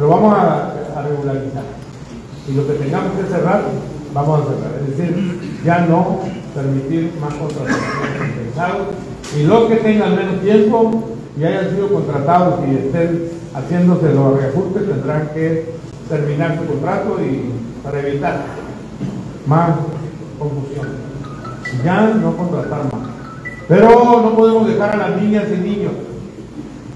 Pero vamos a, a regularizar. Y lo que tengamos que cerrar, vamos a cerrar. Es decir, ya no permitir más contrataciones pensados. Y los que tengan menos tiempo y hayan sido contratados y estén haciéndose los reajustes tendrán que terminar su contrato y para evitar más confusión. Ya no contratar más. Pero no podemos dejar a las niñas y niños